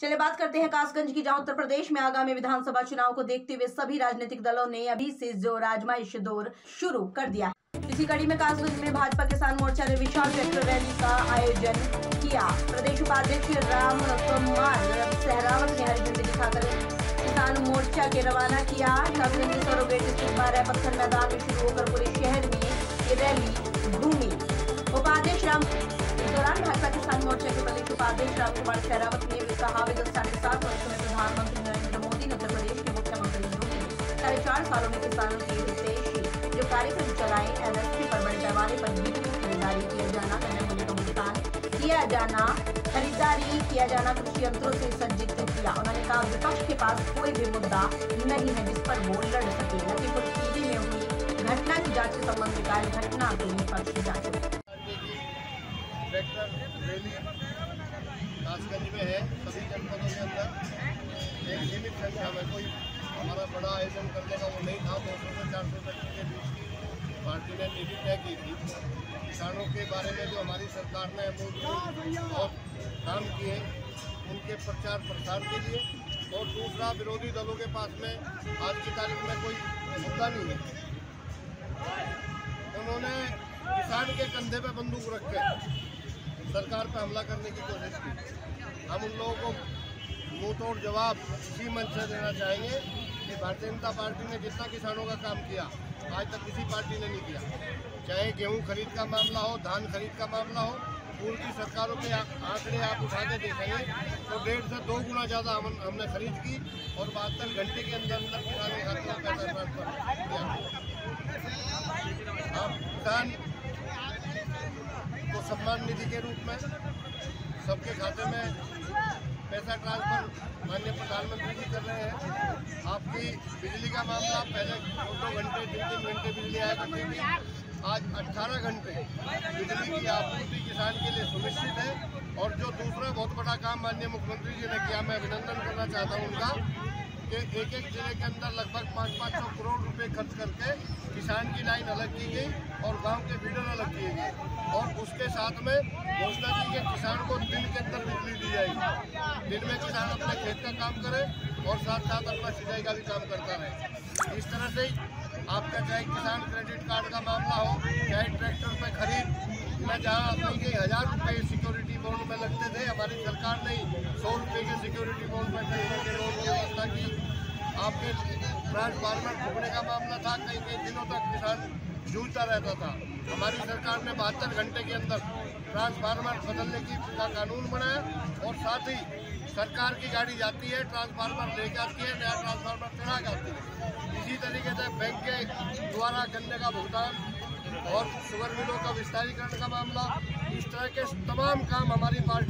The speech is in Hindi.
चलिए बात करते हैं कासगंज की, जहाँ उत्तर प्रदेश में आगामी विधानसभा चुनाव को देखते हुए सभी राजनीतिक दलों ने अभी से जो राजमाइश दौर शुरू कर दिया इसी कड़ी में कासगंज में भाजपा किसान मोर्चा ने विशाल ट्रैक्टर रैली का आयोजन किया। प्रदेश उपाध्यक्ष राम कुमार सहरावत ने हरी झंडी दिखाकर किसान मोर्चा के रवाना किया। कासगंज के सरोगेट स्थित बारह पत्थर मैदान में शुरू होकर पूरे शहर में ये रैली घूमी। उपाध्यक्ष राम इस दौरान भाजपा किसान मोर्चा के प्रदेश उपाध्यक्ष राम कुमार शेरावत ने भी कहा विगत साढ़े सात वर्षों में प्रधानमंत्री नरेंद्र मोदी ने उत्तर प्रदेश के मुख्यमंत्री योगी साढ़े चार सालों में किसानों के हितैषी जो कार्यक्रम चलाए एमएसपी पर बड़े पैमाने पर की खरीदारी किया जाना कन्या मूल्य का भुगतान किया जाना, खरीदारी किया जाना, कृषि यंत्रों से सज्जित किया। उन्होंने कहा, विपक्ष के पास कोई भी मुद्दा नहीं है जिस पर वो लड़ सके। लखीमपुर खीरी में हुई घटना की जाँच के संबंध में कहा घटना के निष्पक्ष जाँच ट्रैक्टर कासगंज में है, सभी जनपदों के अंदर। एक सीमित संख्या में कोई हमारा बड़ा आयोजन करने का वो नहीं था, दो सौ से चार सौ व्यक्ति के बीच की पार्टी ने नीति तय की थी। किसानों के बारे में जो हमारी सरकार ने और काम किए, उनके प्रचार प्रसार के लिए, और दूसरा विरोधी दलों के पास में आज की तारीख में कोई मुद्दा नहीं है। उन्होंने किसान के कंधे पे बंदूक रख सरकार पर हमला करने की कोशिश की। हम उन लोगों को मुँह तोड़ जवाब इसी मंच से देना चाहेंगे कि भारतीय जनता पार्टी ने जितना किसानों का काम किया, आज तक किसी पार्टी ने नहीं किया। चाहे गेहूँ खरीद का मामला हो, धान खरीद का मामला हो पूर्व की सरकारों के आंकड़े आप उठा के देखेंगे तो डेढ़ से दो गुना ज़्यादा हम हमने खरीद की और बहत्तर घंटे के अंदर अंदर किसानों में पैसा ट्रांसफ़र किया। किसान को सम्मान निधि के रूप में सबके खाते में पैसा ट्रांसफ़र माननीय प्रधानमंत्री जी कर रहे हैं। आपकी बिजली का मामला, पहले दो दो घंटे, तीन तीन घंटे बिजली आया करती थी। आज 18 घंटे बिजली की आपूर्ति किसान के लिए सुनिश्चित है। और जो दूसरा बहुत बड़ा काम माननीय मुख्यमंत्री जी ने किया, मैं अभिनंदन करना चाहता हूँ उनका, कि एक एक ज़िले के अंदर लगभग पाँच पाँच सौ करोड़ रुपए खर्च करके किसान की लाइन अलग की गई और गाँव के फीडर अलग किए गए। और उसके साथ में घोषणा की कि किसान को दिन के अंदर बिजली दी जाएगी। दिन में किसान अपने खेत का काम करे और साथ साथ अपना सिंचाई का भी काम करता रहे। इस तरह से आपका चाहे किसान क्रेडिट कार्ड का मामला हो, चाहे ट्रैक्टर पे खरीद, में जहाँ अपनी हज़ार रुपये सिक्योरिटी बॉन्ड में लगते थे, हमारी सरकार ने सौ रुपये के सिक्योरिटी बॉन्ड में लोन की व्यवस्था की। आपके ट्रांसफार्मर टुकड़े का मामला था, कई कई दिनों तक किसान जूझता रहता था। हमारी सरकार ने बहत्तर घंटे के अंदर ट्रांसफार्मर बदलने की का कानून बनाया और साथ ही सरकार की गाड़ी जाती है ट्रांसफार्मर लेके आती है, नया ट्रांसफार्मर चढ़ा आती है। इसी तरीके से बैंक के द्वारा गन्ने का भुगतान और शुगर मिलों का विस्तारीकरण का मामला, इस तरह के तमाम काम हमारी पार्टी